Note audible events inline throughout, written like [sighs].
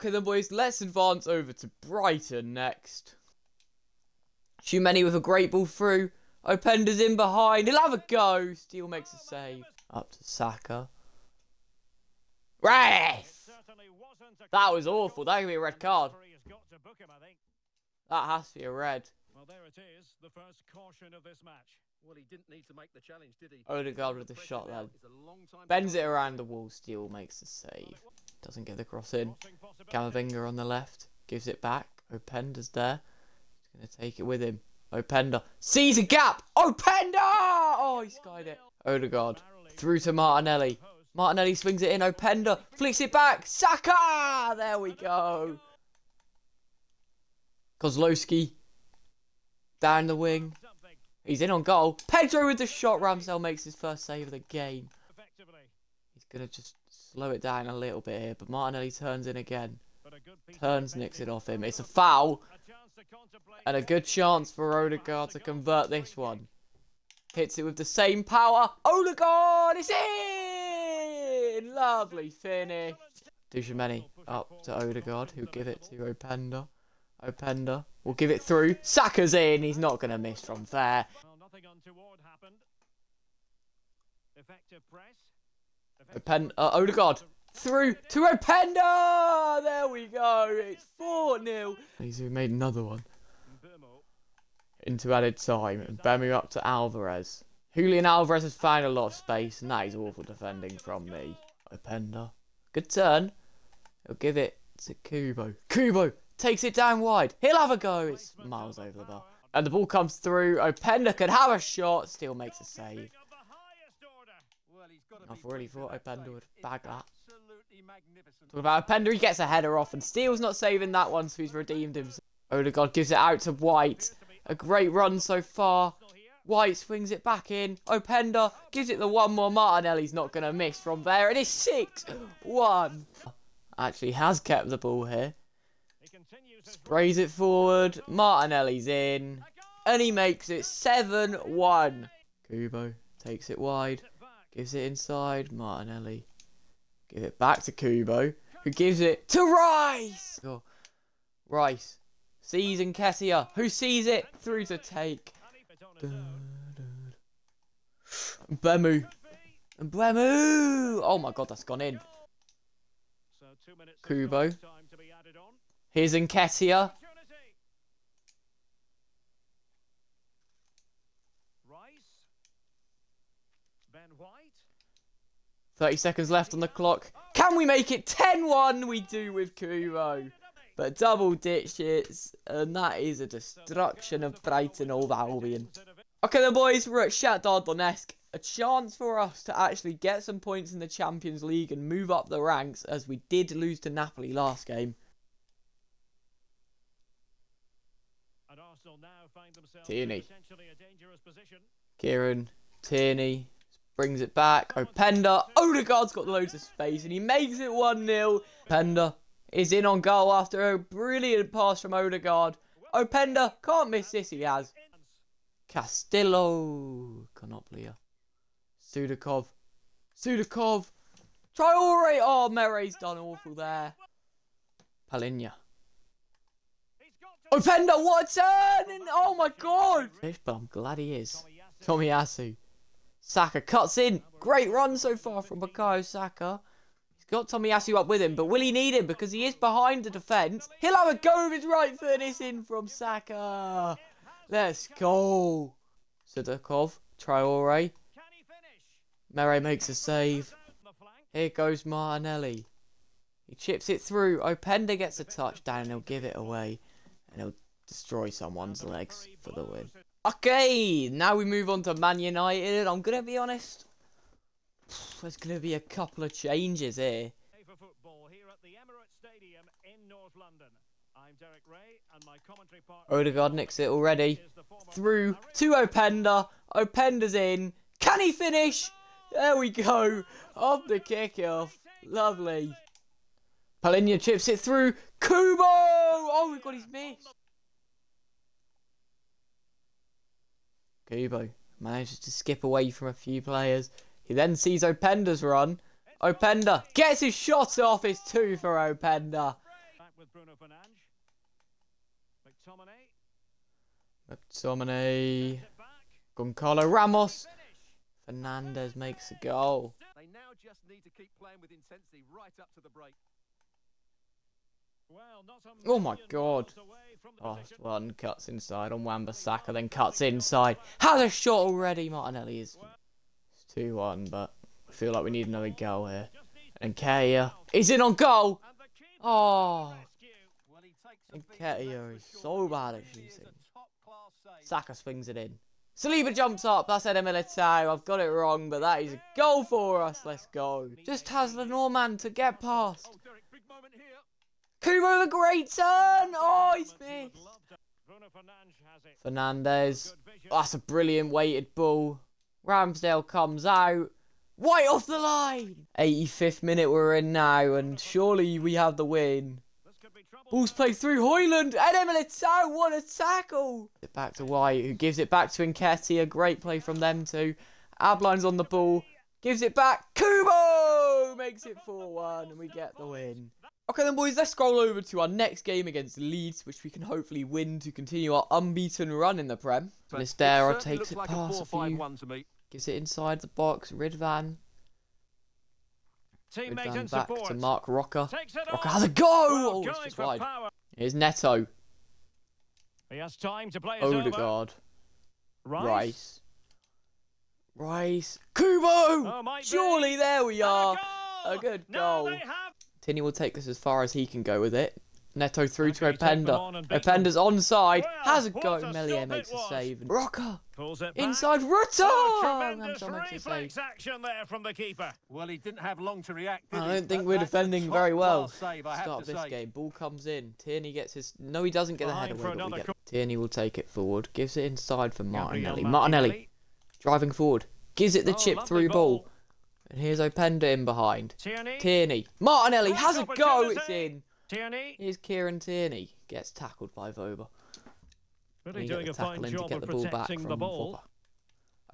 Okay then boys, let's advance over to Brighton next. Shumeni with a great ball through. Openda's in behind. He'll have a go. Steele makes a save. Up to Saka. Ref! That was awful. That could be a red card. That has to be a red. Well, there it is, the first caution of this match. Well, he didn't need to make the challenge, did he? Odegaard with the shot now then. is a long time Bends it around the wall. Steele makes the save. Doesn't get the cross in. Camavinga on the left. Gives it back. Openda's there. He's going to take it with him. Openda. Sees a gap. Openda! Oh, he skied it. Odegaard. Through to Martinelli. Martinelli swings it in. Openda. Flicks it back. Saka! There we go. Kozlowski. Down the wing. He's in on goal. Pedro with the shot. Ramsdale makes his first save of the game. He's going to just slow it down a little bit here. But Martinelli turns in again. Turns, nicks it off him. It's a foul. And a good chance for Odegaard to convert this one. Hits it with the same power. Odegaard is in! Lovely finish. Dushimeni up to Odegaard, who give it to Openda. Openda will give it through. Saka's in. He's not going to miss from there. Well, nothing untoward happened. Effective press. Open uh, Odegaard through to Openda. There we go. It's 4 0. He's made another one into added time. And Bemu up to Alvarez. Julian Alvarez has found a lot of space, and that is awful defending from me. Openda. Good turn. He'll give it to Kubo. Kubo takes it down wide. He'll have a go. It's miles over the bar. And the ball comes through. Openda could have a shot. Steele makes a save. I've really thought Openda would bag that. Talk about Openda, he gets a header off, and Steele's not saving that one, so he's redeemed himself. Odegaard gives it out to White. A great run so far. White swings it back in. Openda gives it the one more. Martinelli's not going to miss from there. And It is 6 1. Actually, has kept the ball here. He continues his Sprays it forward. Martinelli's in. And he makes it 7 1. Kubo takes it wide. Gives it inside. Martinelli. Give it back to Kubo. Who gives it to Rice. Oh, Rice. Sees Nketiah. Who sees it through to take. And he fit on his own. Bemu. Bemu. Oh my god, that's gone in. So two minutes of Kubo. Here's Nketiah. Rice. Ben White. 30 seconds left on the clock. Can we make it 10-1? We do with Kuro. But double ditches. And that is a destruction of Brighton over Albion. Okay then boys, we're at Shakhtar Donetsk. A chance for us to actually get some points in the Champions League and move up the ranks as we did lose to Napoli last game. And Arsenal now find themselves Tierney. in potentially a dangerous position. Kieran, Tierney brings it back. Oh, Openda, Odegaard's got loads of space and he makes it 1-0. Openda is in on goal after a brilliant pass from Odegaard. Oh, Openda can't miss this, he has. Castillo, Konoplya, Sudakov, Sudakov, Traore. Oh, Mere's done awful there. Palhinha. A turn! Oh my god! But I'm glad he is. Tomiyasu. Saka cuts in. Great run so far from Bukayo Saka. He's got Tomiyasu up with him, but will he need him? Because he is behind the defence. He'll have a go with his right foot in from Saka. Let's go. Sudakov, Traore. Mere makes a save. Here goes Martinelli. He chips it through. Openda gets a touchdown and he'll give it away. And he'll destroy someone's legs for the win. Okay, now we move on to Man United. I'm going to be honest. [sighs] There's going to be a couple of changes here. for football here at the Emirates Stadium in North London. I'm Derek Ray and my commentary partner Odegaard nicks it already. is the former Through to Openda. Openda's in. Can he finish? There we go. Off the kickoff. Lovely. Palhinha chips it through. Kubo! Oh my god, he's missed. Kubo manages to skip away from a few players. He then sees Openda's run. Openda gets his shot off. It's two for Openda. with Bruno Fernandes. McTominay. McTominay. Sends it back. Goncalo Ramos. Fernandes makes a goal. They now just need to keep playing with intensity right up to the break. Well, not a Oh my God. miles away from the Oh, one cuts inside on Wan-Bissaka, then cuts inside. Has a shot already. Martinelli is it's 2-1, but I feel like we need another goal here. And Kea is in on goal. and the keeper Oh, to the rescue. Well, he takes And some beating, Nketiah that's is so bad at shooting. a top-class save. Saka swings it in. Saliba jumps up. That's Eder Militao. I've got it wrong, but that is a goal for us. Let's go. Just has the Norman to get past. Oh, Kubo the great turn. Oh, he's missed. Fernandes. Vision. That's a brilliant weighted ball. Ramsdale comes out. Right off the line. 85th minute we're in now, and surely we have the win. Ball's played through Højlund. And Militao, what a tackle! It back to White, who gives it back to Nketiah. Great play from them two. Abline's on the ball. Gives it back. Kubo makes it 4-1, and we get the win. Okay then boys, let's scroll over to our next game against Leeds, which we can hopefully win to continue our unbeaten run in the Prem. It takes it like past a a few. 4-5-1 to me. Gives it inside the box. Ridvan. Teammate Ridvan and back support. to Mark Rocker. Rocker has a go! Well, Oh, it's just wide. power. Here's Neto. He has time to play. Odegaard. Oh, Rice. Rice. Rice. Kubo! Oh, might be. Surely there we are. A, A good goal. They have. Tierney will take this as far as he can go with it. Neto through to Okay, take Openda. on and beat them. Openda's onside. Well, Has a go. a Meslier makes a was. save. Rocker. Pulls it. Inside Rutter. Oh, makes a save. action there from the keeper. Well, he didn't have long to react, did I don't think we're defending very well. Save, Start of this say. game. Ball comes in. Tierney gets his. No, he doesn't get the Behind header away, but get. Tierney will take it forward. Gives it inside for Martinelli. Martinelli driving forward. Gives it the Oh, chip lovely through ball. And here's Openda in behind. Tierney. Tierney. Martinelli has a go. It's in. Tierney. Here's Kieran Tierney. Gets tackled by Voba. Really doing a fine tackle to job get of the ball back from the ball.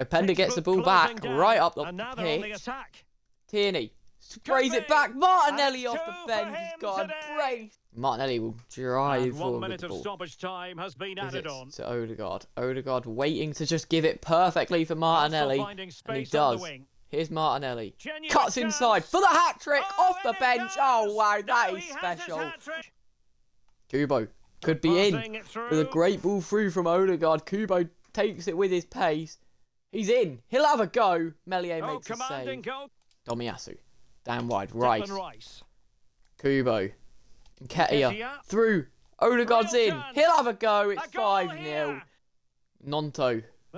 Openda gets the ball back down, right up the they're on the pitch. attack. Tierney sprays it back. Martinelli off the bench. He's him got today. a brace. Martinelli will drive And one minute the of ball. stoppage time has been added on. to Odegaard. Odegaard waiting to just give it perfectly for Martinelli. And he space on the does. Here's Martinelli. Genuine Cuts chance. inside for the hat trick Oh, off the bench. Oh wow, that is he has his special. Kubo could be in. With a great ball through from Odegaard, Kubo takes it with his pace. He's in. He'll have a go. Meslier Oh, makes a save. goal. Tomiyasu. Down wide. Rice. Rice. Kubo. Nketiah. Through. Odegaard's Real in. chance. He'll have a go. It's goal 5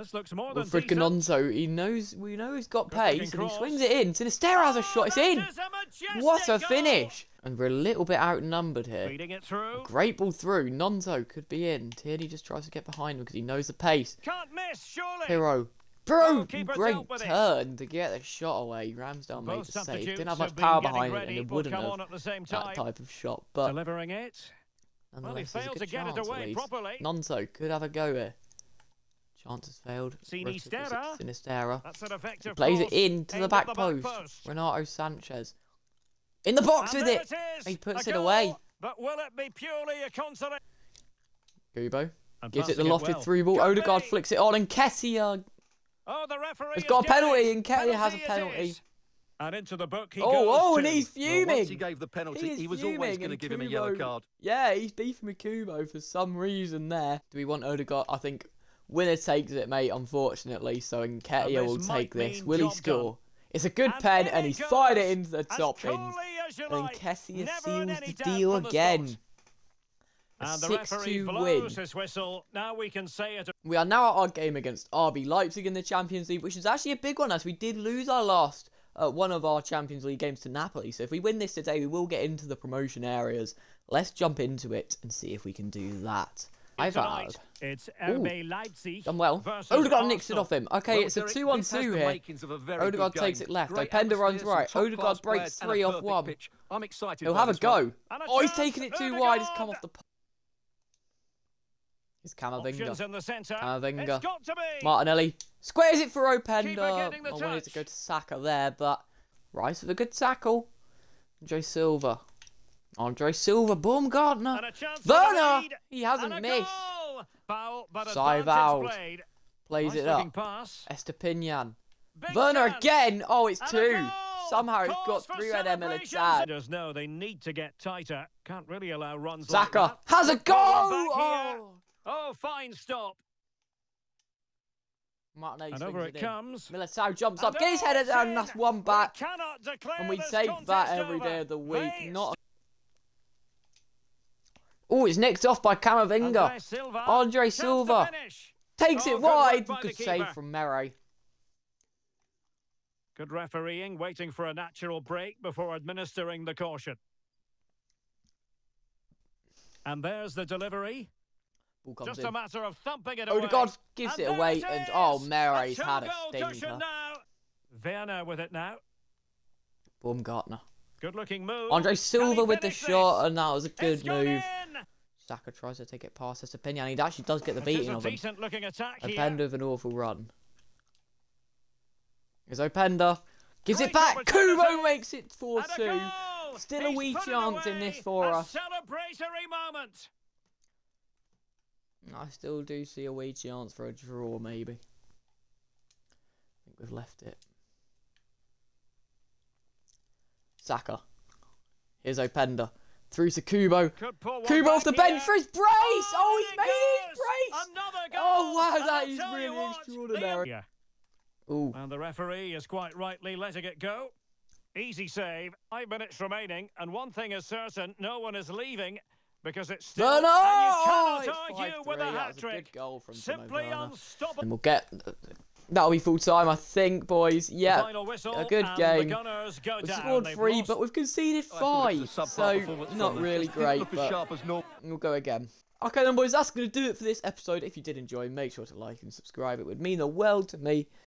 0. here. Gnonto. This looks more than decent. Canonzo. He knows. We know he's got pace and he swings it in. Sinisterra has a Oh, shot. It's oh, in. a What a finish. And we're a little bit outnumbered here. Feeding it through. Great ball through. Gnonto could be in. Tierney just tries to get behind him because he knows the pace. Can't miss, surely. Hero. Bro, great it. turn to get the shot away. Ramsdale made the save. Didn't have much power behind it, and it wouldn't have at the same that type of shot. But Delivering it. Well, he failed to get it away properly. Nonso could have a go here. Chance has failed. Sinisterra. Sinisterra. That's an effective Plays it cross. in to the Aimed back, post. post. Renato Sanches. In the box And with there it. it is. He puts A it away. But will it be purely a consolation? Kubo And gives it the passing lofted well. through ball. Could Odegaard be. flicks it on, and Kessia. Uh, oh, the referee has got a penalty, and Kelly has a penalty. And into the book he Oh, goes oh, and too. he's Well, fuming. once he gave the penalty, He he, was always going to and give him a yellow card. Yeah, he's beefing with Kubo for some reason there. Do we want Odegaard? I think winner takes it, mate, unfortunately. So Nketiah will take this. Will he score? It's a good And pen, and he's fired it into the top bins. And like. In seals the deal the again. spot. A And the referee 6-2 blows win. his whistle. Now we can say it. We are now at our game against RB Leipzig in the Champions League, which is actually a big one as we did lose our last uh, one of our Champions League games to Napoli. So if we win this today, we will get into the promotion areas. Let's jump into it and see if we can do that. I've Tonight, it's RB Leipzig done well. versus Odegaard nicks it off him. Okay, Well, it's a Derek, 2 on this has 2 the here. makings of a Odegaard takes it left. Great Openda runs right. top-class Odegaard breaks players three off one. pitch. I'm excited. He'll have a go. A Oh, he's chance. taking it too wide. He's come off the. po- It's Options Camavinga. in the centre. Camavinga. It's got. Martinelli squares it for Keeper Openda. I wanted to go to Saka there, but Rice with a good tackle. Joe Silva. Andre Silva, Baumgartner. And a chance for the Werner! He hasn't missed. Foul, Side out. played. Plays Nice it up. pass. Estepinian. Big Werner chance. again. Oh, it's And two. Somehow it's got for through Ed celebrations. Militad. Just know they need to get tighter. Can't really allow runs like Saka that. has a goal. Oh. Oh, fine stop. Martinez And over it it comes. Militao jumps And up, gets his header down, in. that's one back. And we take that every day of the week. Not. Oh, it's nicked off by Camavinga. Andre Silva. Andre Silva. Takes Oh, it wide. the Good save keeper. from Mere. Good refereeing, waiting for a natural break before administering the caution. And there's the delivery. Just in. a matter of thumping it away. Odegaard gives And it away, it and oh, Mere's had a stinker. now. Werner with it now. Baumgartner. Good looking move. Andre Silva with the finish shot, and that was a good It's move. Saka tries to take it past Estepinian. He actually does get the beating of him. decent looking attack here. Openda with an awful run. Here's Openda. Gives it back. Kubo makes it 4 And a 2. goal. Still a wee chance in this for a us. celebratory moment. I still do see a wee chance for a draw, maybe. I think we've left it. Saka. Here's Openda. Through to Kubo. Could pull one Kubo off the back bench for his brace! Oh, oh he's it made his goes. brace! Another oh, goal. Oh, wow, that is really extraordinary. Yeah. Ooh. And the referee is quite rightly letting it go. Easy save. Five minutes remaining, and one thing is certain: no one is leaving because it's still. Werner! And you Oh, cannot it's argue 5-3. with a hat-trick. good goal from Timo Simply unstoppable. And we'll get. That'll be full time, I think, boys. Yeah. A good game. Go We've scored three, lost but we've conceded I thought it five. was a subpar So, not really [laughs] great, but sharp as normal. we'll go again. Okay, then, boys, that's going to do it for this episode. If you did enjoy, make sure to like and subscribe. It would mean the world to me.